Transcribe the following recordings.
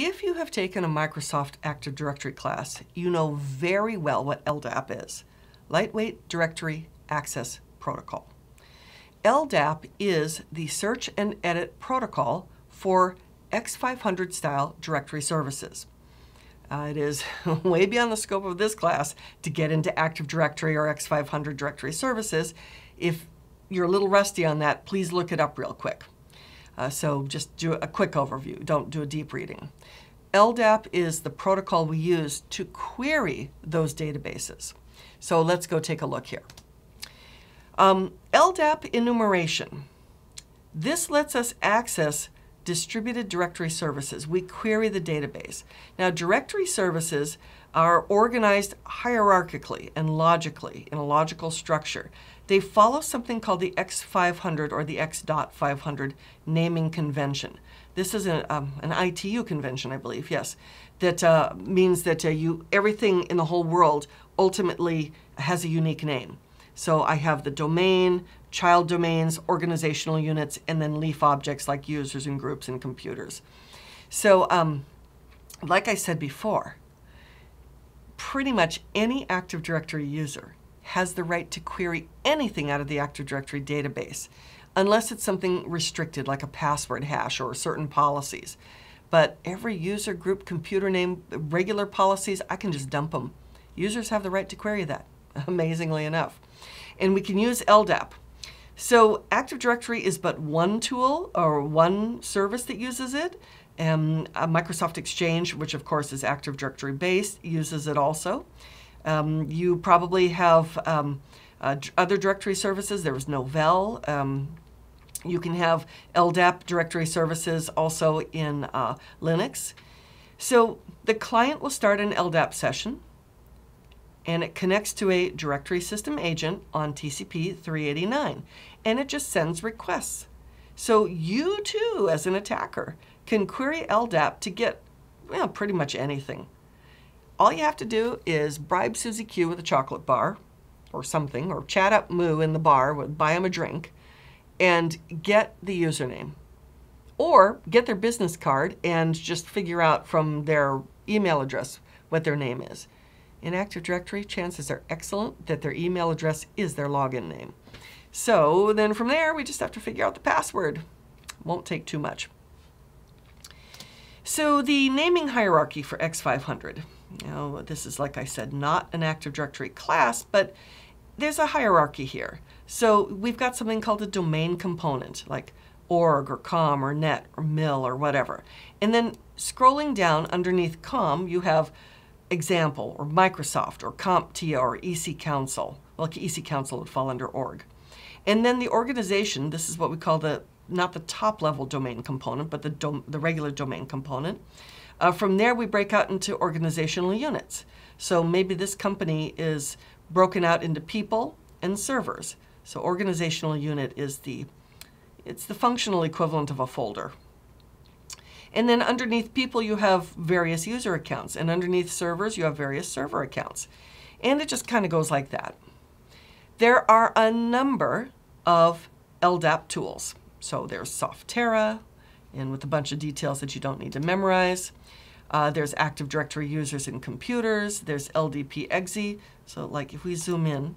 If you have taken a Microsoft Active Directory class, you know very well what LDAP is, Lightweight Directory Access Protocol. LDAP is the search and edit protocol for X500 style directory services. Uh, it is way beyond the scope of this class to get into Active Directory or X500 directory services. If you're a little rusty on that, please look it up real quick. Uh, so just do a quick overview, don't do a deep reading. LDAP is the protocol we use to query those databases. So let's go take a look here. Um, LDAP enumeration. This lets us access distributed directory services. We query the database. Now, directory services are organized hierarchically and logically in a logical structure. They follow something called the X500 or the X.500 naming convention. This is a, um, an ITU convention, I believe, yes, that uh, means that uh, you everything in the whole world ultimately has a unique name. So I have the domain, child domains, organizational units, and then leaf objects like users and groups and computers. So, um, like I said before, pretty much any Active Directory user has the right to query anything out of the Active Directory database, unless it's something restricted like a password hash or certain policies. But every user group computer name, regular policies, I can just dump them. Users have the right to query that, amazingly enough. And we can use LDAP. So Active Directory is but one tool or one service that uses it. Um, Microsoft Exchange, which of course is Active Directory based, uses it also. Um, you probably have um, uh, other directory services. There was Novell. Um, you can have LDAP directory services also in uh, Linux. So the client will start an LDAP session and it connects to a directory system agent on TCP 389 and it just sends requests. So you too, as an attacker, can query LDAP to get pretty much anything. All you have to do is bribe Susie Q with a chocolate bar or something, or chat up Moo in the bar, with, buy him a drink, and get the username. Or get their business card and just figure out from their email address what their name is. In Active Directory, chances are excellent that their email address is their login name. So then from there, we just have to figure out the password. Won't take too much. So the naming hierarchy for X500. Now, this is, like I said, not an Active Directory class, but there's a hierarchy here. So we've got something called a domain component, like org or com or net or mil or whatever. And then scrolling down underneath com, you have example or Microsoft or CompTIA or EC Council. Well, EC Council would fall under org. And then the organization, this is what we call the, not the top level domain component, but the, dom the regular domain component. Uh, from there, we break out into organizational units. So maybe this company is broken out into people and servers. So organizational unit is the, it's the functional equivalent of a folder. And then underneath people, you have various user accounts. And underneath servers, you have various server accounts. And it just kind of goes like that. There are a number of LDAP tools. So there's Softerra, and with a bunch of details that you don't need to memorize. Uh, there's Active Directory users in computers. There's LDP-exe. So like if we zoom in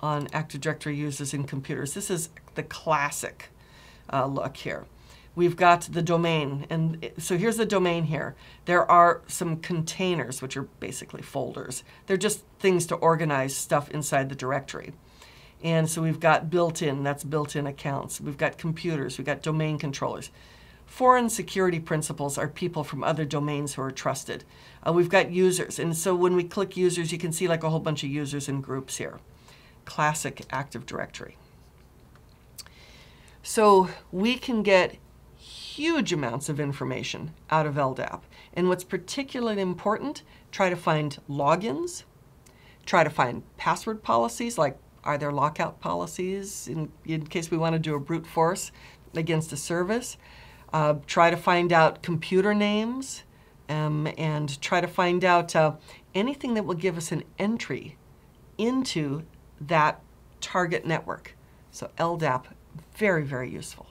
on Active Directory users in computers, this is the classic uh, look here. We've got the domain, and so here's the domain here. There are some containers, which are basically folders. They're just things to organize stuff inside the directory. And so we've got built-in, that's built-in accounts. We've got computers, we've got domain controllers. Foreign security principals are people from other domains who are trusted. Uh, we've got users, and so when we click users, you can see like a whole bunch of users and groups here. Classic Active Directory. So we can get huge amounts of information out of LDAP. And what's particularly important, try to find logins, try to find password policies, like are there lockout policies in, in case we want to do a brute force against a service. Uh, try to find out computer names um, and try to find out uh, anything that will give us an entry into that target network. So LDAP, very, very useful.